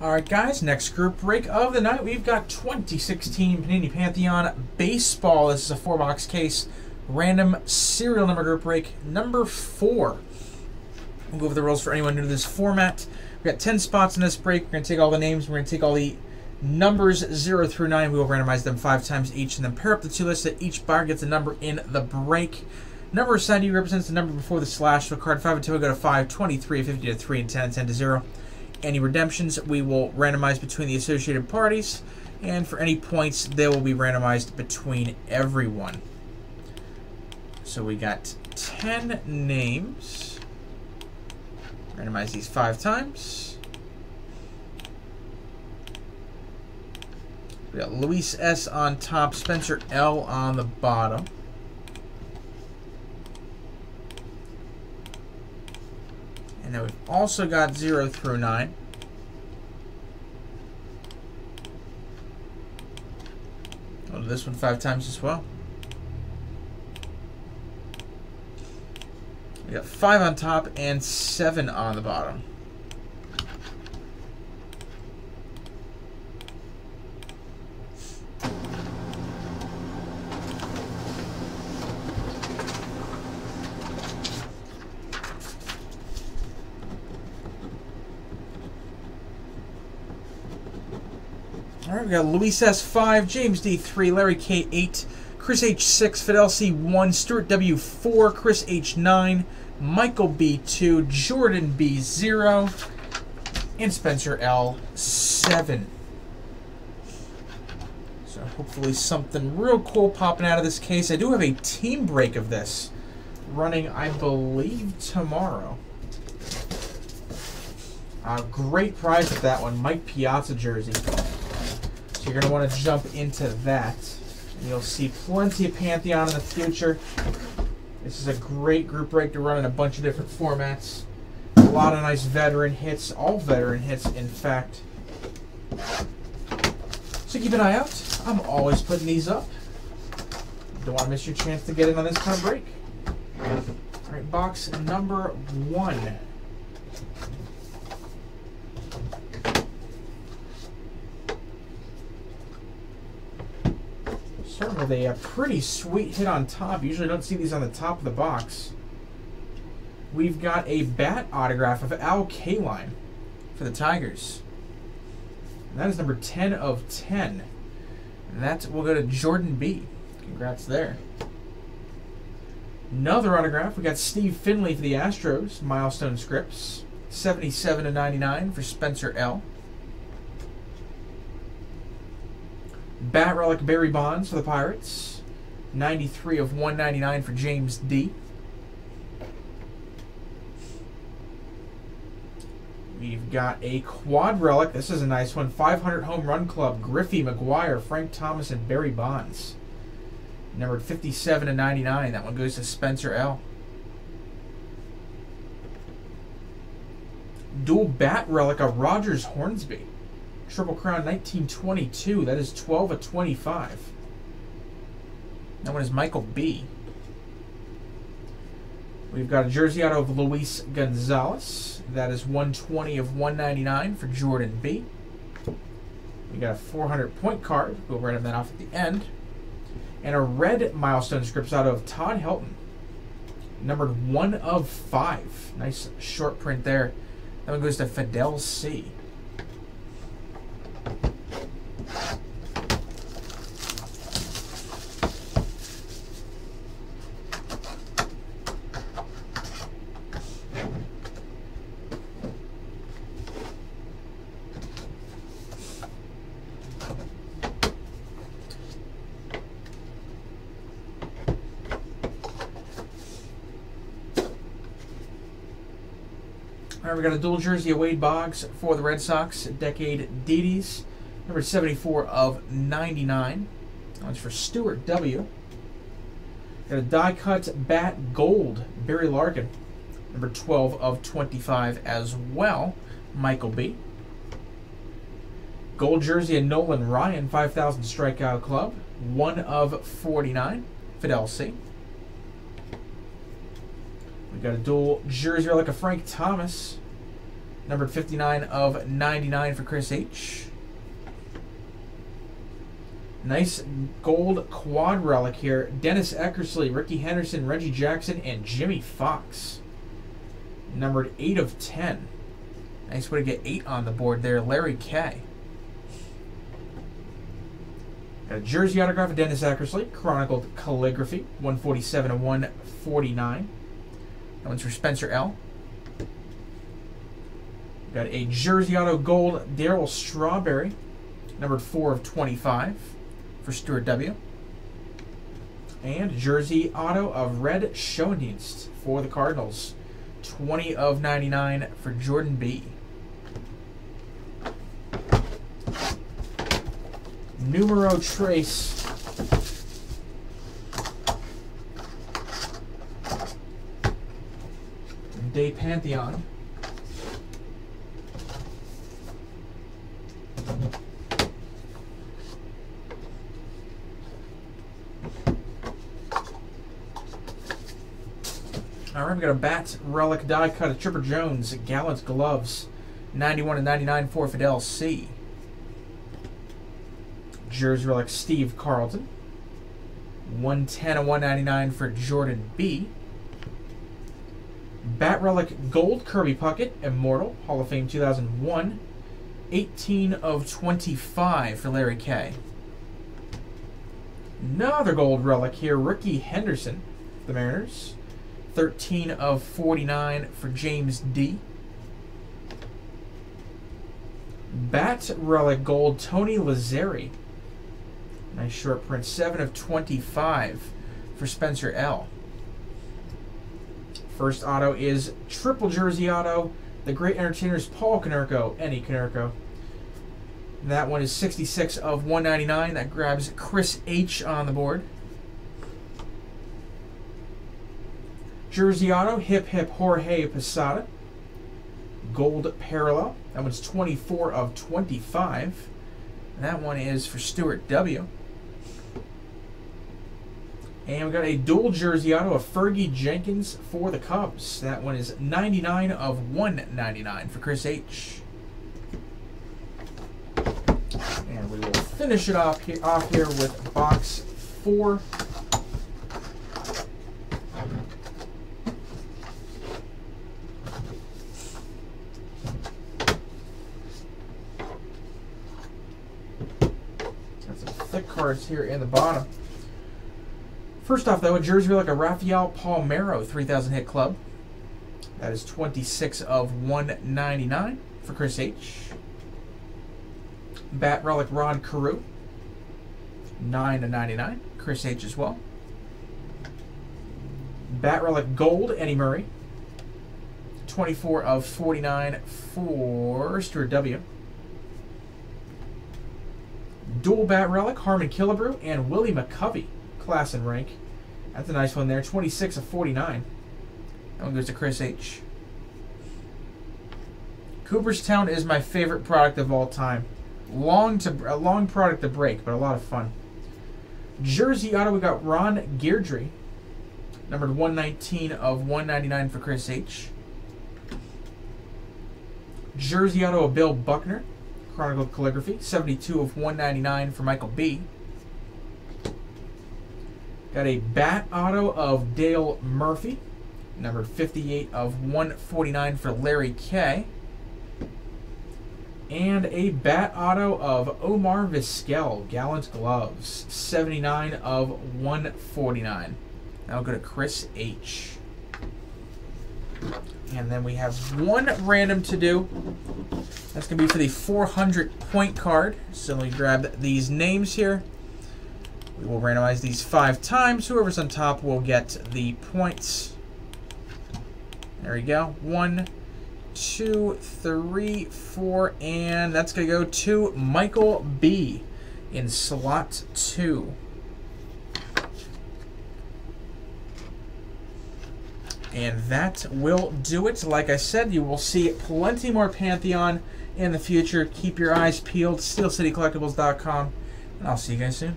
All right, guys, next group break of the night. We've got 2016 Panini Pantheon Baseball. This is a four box case. Random serial number group break number four. We'll go over the rules for anyone new to this format. We've got 10 spots in this break. We're going to take all the names. We're going to take all the numbers 0 through 9. We will randomize them five times each and then pair up the two lists that each buyer gets a number in the break. Number assigned to you represents the number before the slash. So card 5 and 2 will go to 5, 23, 50 to 3, and 10 10 to 0. Any redemptions we will randomize between the associated parties, and for any points, they will be randomized between everyone. So we got 10 names. Randomize these five times. We got Luis S on top, Spencer L on the bottom. And then we've also got 0 through 9. I'll do this one five times as well. We got 5 on top and 7 on the bottom. All right, we got Luis S5, James D3, Larry K8, Chris H6, Fidel C1, Stuart W4, Chris H9, Michael B2, Jordan B0, and Spencer L7. So hopefully something real cool popping out of this case. I do have a team break of this running, I believe, tomorrow. Uh, great prize with that one, Mike Piazza jersey. So you're going to want to jump into that. And you'll see plenty of Pantheon in the future. This is a great group break to run in a bunch of different formats. A lot of nice veteran hits, all veteran hits, in fact. So keep an eye out. I'm always putting these up. Don't want to miss your chance to get in on this kind of break. All right, box number one. Starting with a, a pretty sweet hit on top. Usually don't see these on the top of the box. We've got a bat autograph of Al Kaline for the Tigers. That is number 10 of 10. And that will go to Jordan B. Congrats there. Another autograph. We got Steve Finley for the Astros. Milestone scripts. 77 to 99 for Spencer L. Bat relic Barry Bonds for the Pirates. 93 of 199 for James D. We've got a quad relic. This is a nice one. 500 home run club. Griffey, McGwire, Frank Thomas, and Barry Bonds. Numbered 57 to 99. That one goes to Spencer L. Dual bat relic of Rogers Hornsby. Triple Crown 1922. That is 12 of 25. That one is Michael B. We've got a jersey out of Luis Gonzalez. That is 120 of 199 for Jordan B. We got a 400 point card. We'll random that off at the end. And a red milestone scripts out of Todd Helton. Numbered 1 of 5. Nice short print there. That one goes to Fidel C. All right, we got a dual jersey of Wade Boggs for the Red Sox, Decade Deities, number 74 of 99. That's for Stuart W. Got a die cut bat gold, Barry Larkin, number 12 of 25 as well, Michael B. Gold jersey of Nolan Ryan, 5,000 strikeout club, 1 of 49, Fidel C. We got a dual jersey like a Frank Thomas. Numbered 59 of 99 for Chris H. Nice gold quad relic here. Dennis Eckersley, Rickey Henderson, Reggie Jackson, and Jimmie Foxx. Numbered 8 of 10. Nice way to get 8 on the board there. Larry K. Got a jersey autograph of Dennis Eckersley, chronicled calligraphy, 147 and 149. That one's for Spencer L. Got a jersey auto gold Darryl Strawberry, numbered 4 of 25 for Stuart W. And jersey auto of Red Schoendienst for the Cardinals, 20 of 99 for Jordan B. Numero Trace. Pantheon. All right, we got a bat relic die cut of Chipper Jones, Gallant gloves, 91 and 99 for Fidel C. Jersey relic Steve Carlton, 110 and 199 for Jordan B. Bat relic gold Kirby Puckett, Immortal, Hall of Fame 2001, 18 of 25 for Larry K. Another gold relic here, Rickey Henderson, the Mariners. 13 of 49 for James D. Bat Relic Gold, Tony Lazzeri. Nice short print. 7 of 25 for Spencer L. First auto is Triple Jersey Auto. The Great Entertainers Paul Konerko, Any Konerko. That one is 66 of 199. That grabs Chris H on the board. Jersey Auto, Hip Hip Jorge Posada. Gold Parallel. That one's 24 of 25. And that one is for Stuart W. And we've got a dual jersey auto of Fergie Jenkins for the Cubs. That one is 99 of 199 for Chris H. And we will finish it off here, off here with box four. Got some thick cards here in the bottom. First off, though, a jersey like a Rafael Palmeiro 3,000 hit club. That is 26 of 199 for Chris H. Bat relic Rod Carew. 9 to 99. Chris H as well. Bat relic Gold Eddie Murray. 24 of 49 for Stuart W. Dual Bat Relic, Harmon Killebrew, and Willie McCovey, class and rank. That's a nice one there. 26 of 49. That one goes to Chris H. Cooperstown is my favorite product of all time. Long to a long product to break, but a lot of fun. Jersey Auto, we got Ron Guidry, numbered 119 of 199 for Chris H. Jersey Auto of Bill Buckner, Chronicle Calligraphy, 72 of 199 for Michael B. Got a Bat Auto of Dale Murphy, number 58 of 149 for Larry K. And a Bat Auto of Omar Vizquel, Gallant Gloves, 79 of 149. That'll go to Chris H. And then we have one random to do. That's going to be for the 400 point card. So let me grab these names here. We will randomize these five times. Whoever's on top will get the points. There we go. One, two, three, four, and that's going to go to Michael B in slot two. And that will do it. Like I said, you will see plenty more Pantheon in the future. Keep your eyes peeled. SteelCityCollectibles.com. And I'll see you guys soon.